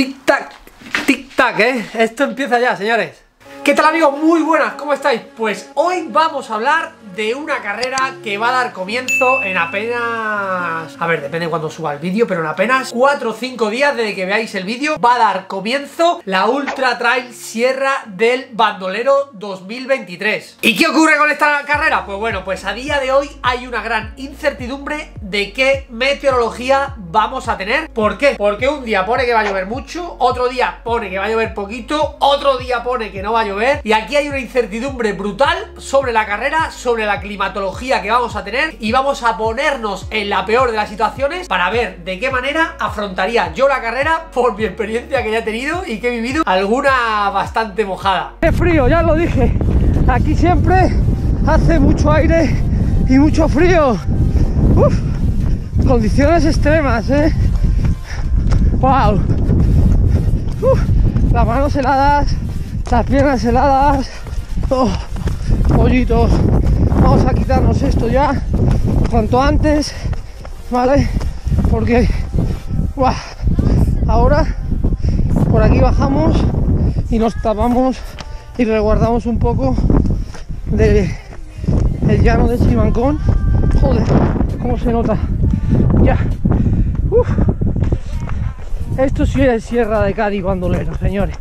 Tic-tac, tic-tac, ¿eh? Esto empieza ya, señores. ¿Qué tal amigos? Muy buenas, ¿cómo estáis? Pues hoy vamos a hablar de una carrera que va a dar comienzo en apenas... A ver, depende de cuando suba el vídeo, pero en apenas 4 o 5 días desde que veáis el vídeo va a dar comienzo la Ultra Trail Sierra del Bandolero 2023. ¿Y qué ocurre con esta carrera? Pues bueno, pues a día de hoy hay una gran incertidumbre de qué meteorología vamos a tener. ¿Por qué? Porque un día pone que va a llover mucho, otro día pone que va a llover poquito, otro día pone que no va a llover y aquí hay una incertidumbre brutal sobre la carrera, sobre la climatología que vamos a tener y vamos a ponernos en la peor de las situaciones para ver de qué manera afrontaría yo la carrera por mi experiencia que ya he tenido y que he vivido alguna bastante mojada. ¡Qué frío! Ya lo dije, aquí siempre hace mucho aire y mucho frío. Uf, condiciones extremas, ¿eh? ¡Wow! Uf, las manos heladas, las piernas heladas. Oh, pollitos, vamos a quitarnos esto ya cuanto antes, ¿vale? Porque ¡buah! ahora por aquí bajamos y nos tapamos y resguardamos un poco de el llano de Chimancón. Joder, cómo se nota. Ya. Uf. Esto sí es Sierra de Cádiz bandolero, señores.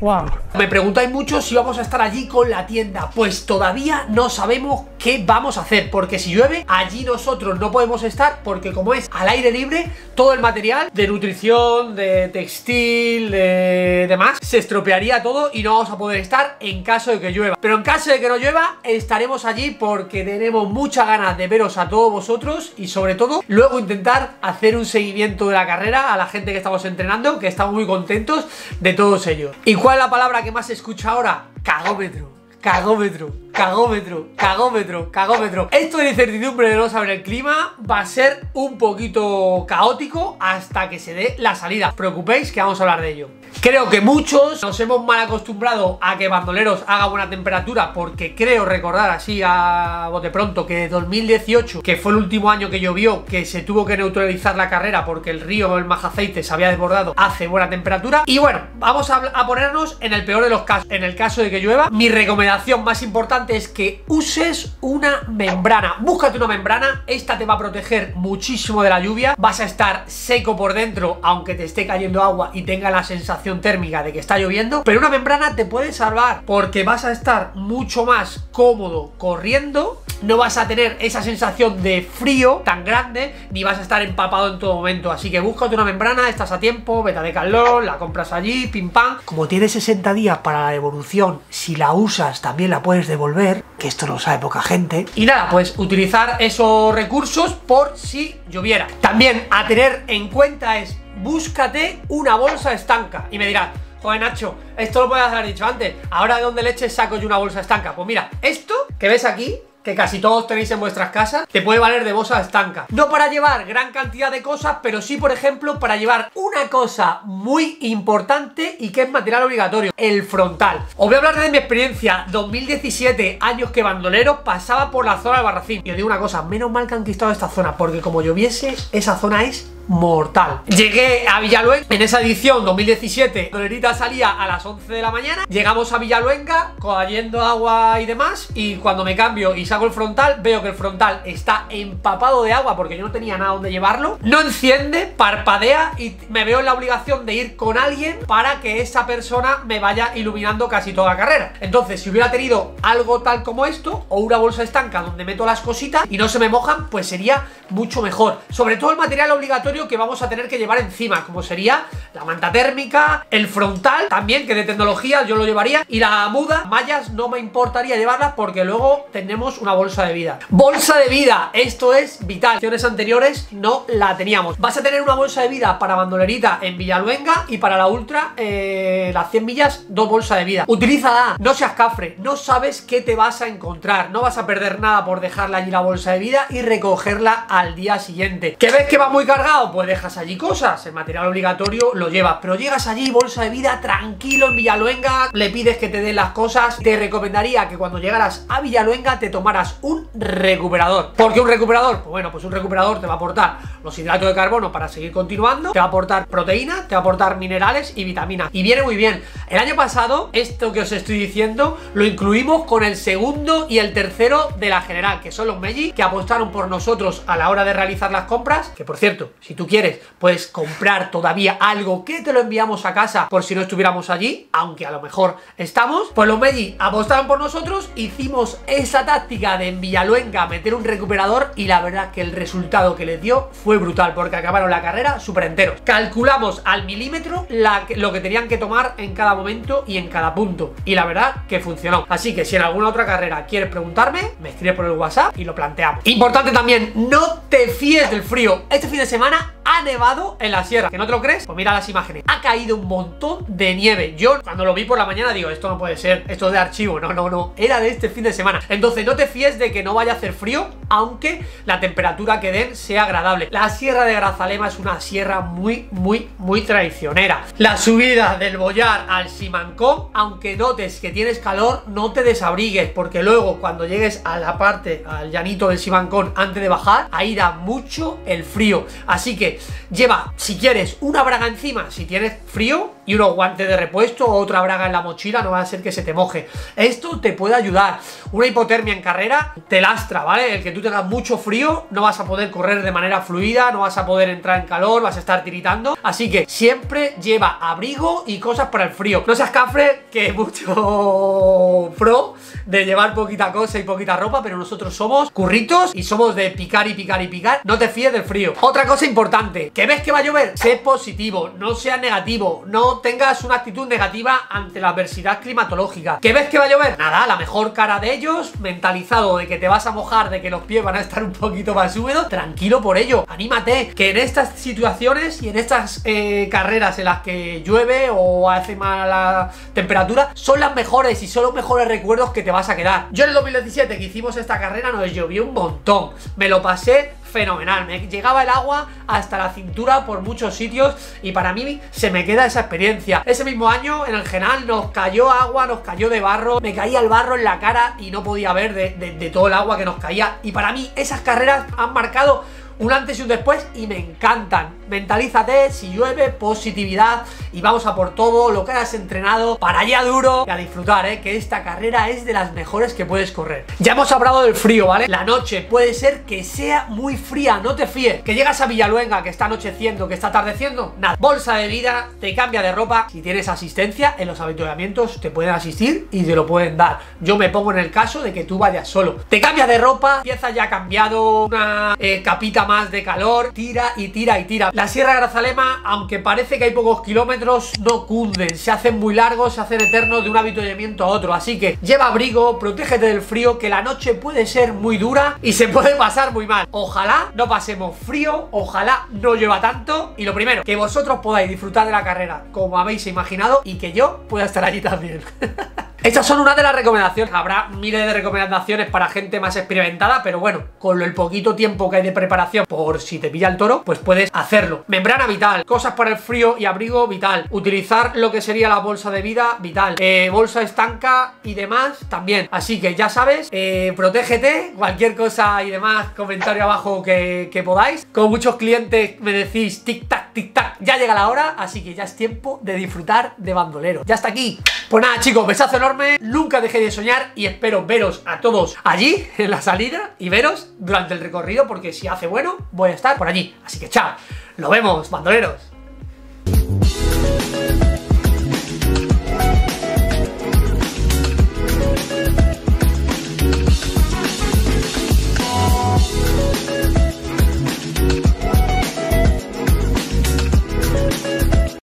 Wow. Me preguntáis mucho si vamos a estar allí con la tienda. Pues todavía no sabemos qué vamos a hacer. Porque si llueve, allí nosotros no podemos estar. Porque como es al aire libre, todo el material de nutrición, de textil, de demás, se estropearía todo y no vamos a poder estar en caso de que llueva. Pero en caso de que no llueva, estaremos allí porque tenemos muchas ganas de veros a todos vosotros. Y sobre todo, luego intentar hacer un seguimiento de la carrera a la gente que estamos entrenando, que estamos muy contentos de todos ellos. ¿Y cuál es la palabra que más se escucha ahora? Cagómetro, cagómetro, cagómetro, cagómetro, cagómetro. Esto de incertidumbre de no saber el clima va a ser un poquito caótico hasta que se dé la salida. Preocupéis que vamos a hablar de ello. Creo que muchos nos hemos mal acostumbrado a que Bandoleros haga buena temperatura porque creo recordar así a bote pronto que 2018, que fue el último año que llovió, que se tuvo que neutralizar la carrera porque el río el Majaceite se había desbordado, hace buena temperatura. Y bueno, vamos a ponernos en el peor de los casos. En el caso de que llueva, mi recomendación más importante es que uses una membrana. Búscate una membrana, esta te va a proteger muchísimo de la lluvia. Vas a estar seco por dentro, aunque te esté cayendo agua y tenga la sensación térmica de que está lloviendo, pero una membrana te puede salvar porque vas a estar mucho más cómodo corriendo no vas a tener esa sensación de frío tan grande, ni vas a estar empapado en todo momento. Así que búscate una membrana, estás a tiempo, vete de calor, la compras allí, pim pam. Como tienes 60 días para la devolución, si la usas también la puedes devolver, que esto lo sabe poca gente. Y nada, pues utilizar esos recursos por si lloviera. También a tener en cuenta es búscate una bolsa estanca. Y me dirás, joder Nacho, esto lo puedes haber dicho antes. Ahora de dónde leches saco yo una bolsa estanca. Pues mira, esto que ves aquí que casi todos tenéis en vuestras casas, te puede valer de bolsa estanca. No para llevar gran cantidad de cosas, pero sí, por ejemplo, para llevar una cosa muy importante y que es material obligatorio, el frontal. Os voy a hablar de mi experiencia, 2017, años que bandolero, pasaba por la zona del Barracín. Y os digo una cosa, menos mal que han quitado esta zona, porque como lloviese, esa zona es mortal. Llegué a Villaluenga en esa edición 2017, Dolerita salía a las 11 de la mañana, llegamos a Villaluenga, cayendo agua y demás, y cuando me cambio y saco el frontal, veo que el frontal está empapado de agua porque yo no tenía nada donde llevarlo, no enciende, parpadea y me veo en la obligación de ir con alguien para que esa persona me vaya iluminando casi toda la carrera. Entonces, si hubiera tenido algo tal como esto, o una bolsa estanca donde meto las cositas y no se me mojan, pues sería mucho mejor. Sobre todo el material obligatorio que vamos a tener que llevar encima, como sería la manta térmica, el frontal también, que de tecnología yo lo llevaría, y la muda, mallas, no me importaría llevarla porque luego tenemos una bolsa de vida. Bolsa de vida, esto es vital. Acciones anteriores no la teníamos. Vas a tener una bolsa de vida para bandolerita en Villaluenga y para la ultra, eh, las 100 millas, dos bolsas de vida. Utilízala, no seas cafre, no sabes qué te vas a encontrar, no vas a perder nada por dejarla allí la bolsa de vida y recogerla al día siguiente. ¿Qué ves que va muy cargado? pues dejas allí cosas, el material obligatorio lo llevas, pero llegas allí, bolsa de vida, tranquilo en Villaluenga, le pides que te den las cosas, te recomendaría que cuando llegaras a Villaluenga te tomaras un recuperador. ¿Por qué un recuperador? Pues bueno, pues un recuperador te va a aportar los hidratos de carbono para seguir continuando, te va a aportar proteína, te va a aportar minerales y vitaminas. Y viene muy bien. El año pasado, esto que os estoy diciendo, lo incluimos con el segundo y el tercero de la general, que son los Meiji, que apostaron por nosotros a la hora de realizar las compras. Que por cierto, si tú quieres, puedes comprar todavía algo que te lo enviamos a casa por si no estuviéramos allí, aunque a lo mejor estamos. Pues los Meiji apostaron por nosotros, hicimos esa táctica de en Villaluenga meter un recuperador y la verdad que el resultado que les dio fue brutal, porque acabaron la carrera súper enteros. Calculamos al milímetro lo que tenían que tomar en cada momento y en cada punto. Y la verdad que funcionó. Así que si en alguna otra carrera quieres preguntarme, me escribes por el WhatsApp y lo planteamos. Importante también, no te fíes del frío. Este fin de semana ha nevado en la sierra. ¿Que no te lo crees? Pues mira las imágenes. Ha caído un montón de nieve. Yo cuando lo vi por la mañana digo, esto no puede ser, esto es de archivo. No, no, no. Era de este fin de semana. Entonces no te fíes de que no vaya a hacer frío, aunque la temperatura que den sea agradable. La sierra de Grazalema es una sierra muy, muy, muy traicionera. La subida del Boyar al Simancón, aunque notes que tienes calor, no te desabrigues, porque luego cuando llegues a la parte, al llanito del Simancón, antes de bajar, ahí da mucho el frío. Así que lleva, si quieres, una braga encima si tienes frío y unos guantes de repuesto o otra braga en la mochila, no va a ser que se te moje. Esto te puede ayudar. Una hipotermia en carrera te lastra, ¿vale? El que tú tengas mucho frío, no vas a poder correr de manera fluida, no vas a poder entrar en calor, vas a estar tiritando. Así que siempre lleva abrigo y cosas para el frío. No seas cafre, que mucho pro de llevar poquita cosa y poquita ropa, pero nosotros somos curritos y somos de picar y picar y picar. No te fíes del frío. Otra cosa importante, que ves que va a llover, sé positivo, no seas negativo, no tengas una actitud negativa ante la adversidad climatológica. ¿Que ves que va a llover? Nada, la mejor cara de ellos, mentalizado de que te vas a mojar, de que los pies van a estar un poquito más húmedos, tranquilo por ello. Anímate, que en estas situaciones y en estas eh, carreras en las que llueve o hace mala temperatura, son las mejores y son los mejores recuerdos que te vas a quedar. Yo en el 2017 que hicimos esta carrera nos llovió un montón. Me lo pasé fenomenal. Me llegaba el agua hasta la cintura por muchos sitios y para mí se me queda esa experiencia. Ese mismo año en el Genal nos cayó agua, nos cayó de barro, me caía el barro en la cara y no podía ver de, de todo el agua que nos caía. Y para mí esas carreras han marcado un antes y un después y me encantan. Mentalízate, si llueve, positividad y vamos a por todo lo que hayas entrenado para allá duro y a disfrutar, ¿eh? que esta carrera es de las mejores que puedes correr. Ya hemos hablado del frío, ¿vale? La noche puede ser que sea muy fría, no te fíes. Que llegas a Villaluenga, que está anocheciendo, que está atardeciendo, nada. Bolsa de vida, te cambia de ropa. Si tienes asistencia en los avituallamientos, te pueden asistir y te lo pueden dar. Yo me pongo en el caso de que tú vayas solo. Te cambia de ropa, empieza ya cambiado, una eh, capita más de calor, tira y tira y tira. La Sierra Grazalema, aunque parece que hay pocos kilómetros, no cunden, se hacen muy largos, se hacen eternos de un avituallamiento a otro. Así que lleva abrigo, protégete del frío, que la noche puede ser muy dura y se puede pasar muy mal. Ojalá no pasemos frío, ojalá no llueva tanto. Y lo primero, que vosotros podáis disfrutar de la carrera como habéis imaginado y que yo pueda estar allí también. Estas son una de las recomendaciones. Habrá miles de recomendaciones para gente más experimentada, pero bueno, con el poquito tiempo que hay de preparación por si te pilla el toro, pues puedes hacerlo. Membrana vital, cosas para el frío y abrigo vital. Utilizar lo que sería la bolsa de vida vital. Eh, bolsa estanca y demás también. Así que ya sabes, eh, protégete, cualquier cosa y demás, comentario abajo que, que podáis. Con muchos clientes me decís tic-tac, tic-tac, ya llega la hora, así que ya es tiempo de disfrutar de bandolero. Ya está aquí. Pues nada chicos, besazo enorme nunca dejé de soñar y espero veros a todos allí en la salida y veros durante el recorrido porque si hace bueno voy a estar por allí. Así que chao, lo vemos, bandoleros.